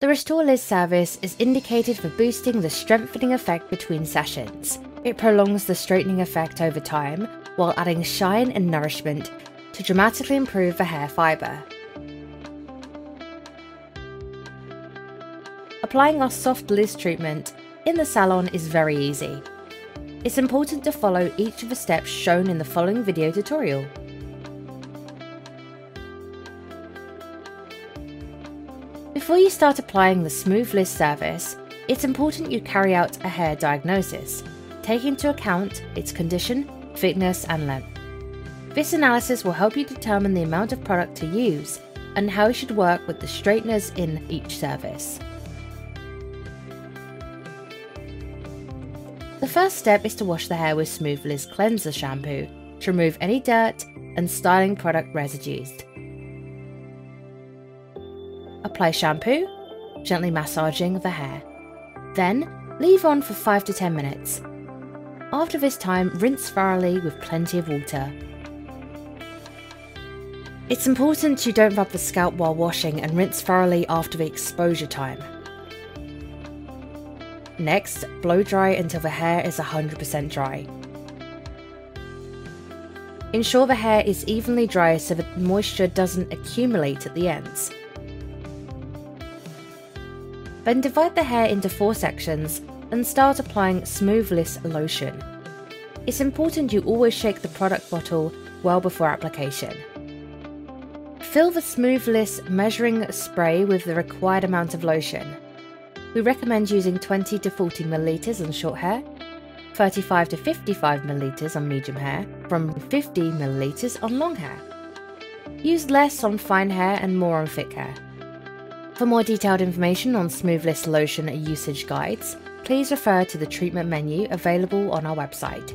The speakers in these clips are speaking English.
The Restore Liss service is indicated for boosting the strengthening effect between sessions. It prolongs the straightening effect over time while adding shine and nourishment to dramatically improve the hair fibre. Applying our soft liss treatment in the salon is very easy. It's important to follow each of the steps shown in the following video tutorial. Before you start applying the Smooth Liss service, it's important you carry out a hair diagnosis, taking into account its condition, thickness and length. This analysis will help you determine the amount of product to use and how you should work with the straighteners in each service. The first step is to wash the hair with Smooth Liss Cleanser shampoo to remove any dirt and styling product residues. Apply shampoo, gently massaging the hair. Then, leave on for 5 to 10 minutes. After this time, rinse thoroughly with plenty of water. It's important you don't rub the scalp while washing and rinse thoroughly after the exposure time. Next, blow dry until the hair is 100% dry. Ensure the hair is evenly dry so the moisture doesn't accumulate at the ends. Then divide the hair into four sections and start applying Smooth Liss lotion. It's important you always shake the product bottle well before application. Fill the Smooth Liss measuring spray with the required amount of lotion. We recommend using 20 to 40 milliliters on short hair, 35 to 55 milliliters on medium hair, from 50 milliliters on long hair. Use less on fine hair and more on thick hair. For more detailed information on Smooth Liss lotion usage guides, please refer to the treatment menu available on our website.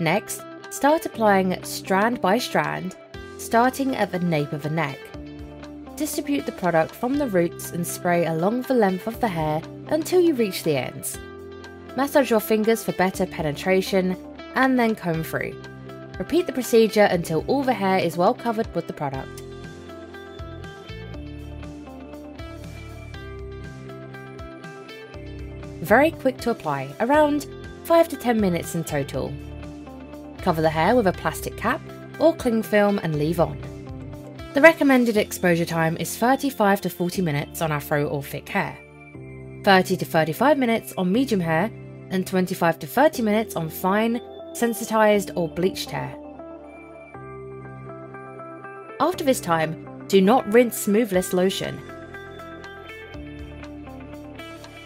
Next, start applying strand by strand, starting at the nape of the neck. Distribute the product from the roots and spray along the length of the hair until you reach the ends. Massage your fingers for better penetration and then comb through. Repeat the procedure until all the hair is well covered with the product. Very quick to apply, around 5 to 10 minutes in total. Cover the hair with a plastic cap or cling film and leave on. The recommended exposure time is 35 to 40 minutes on afro or thick hair, 30 to 35 minutes on medium hair, and 25 to 30 minutes on fine, sensitized, or bleached hair. After this time, do not rinse Smooth Liss lotion.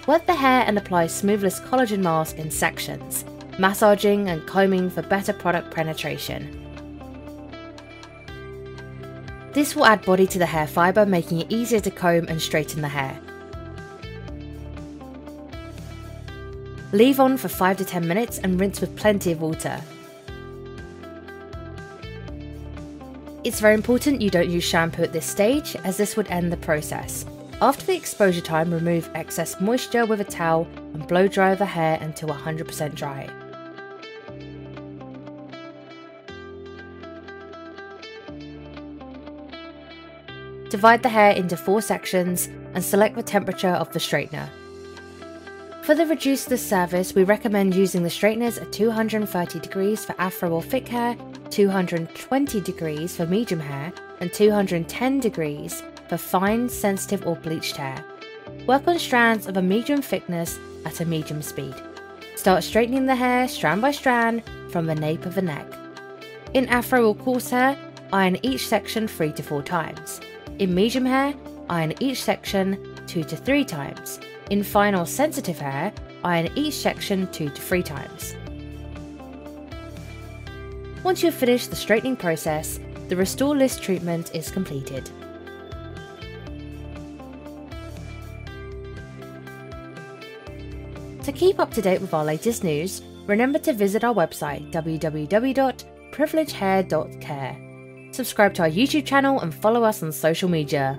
Wet the hair and apply Smooth Liss collagen mask in sections, massaging and combing for better product penetration. This will add body to the hair fibre, making it easier to comb and straighten the hair. Leave on for 5 to 10 minutes and rinse with plenty of water. It's very important you don't use shampoo at this stage as this would end the process. After the exposure time, remove excess moisture with a towel and blow dry the hair until 100% dry. Divide the hair into four sections and select the temperature of the straightener. For the Restore Liss service, we recommend using the straighteners at 230 degrees for afro or thick hair, 220 degrees for medium hair, and 210 degrees for fine, sensitive or bleached hair. Work on strands of a medium thickness at a medium speed. Start straightening the hair strand by strand from the nape of the neck. In afro or coarse hair, iron each section 3 to 4 times. In medium hair, iron each section 2 to 3 times. In fine or sensitive hair, iron each section 2 to 3 times. Once you have finished the straightening process, the Restore Liss treatment is completed. To keep up to date with our latest news, remember to visit our website www.privilegehair.care subscribe to our YouTube channel, and follow us on social media.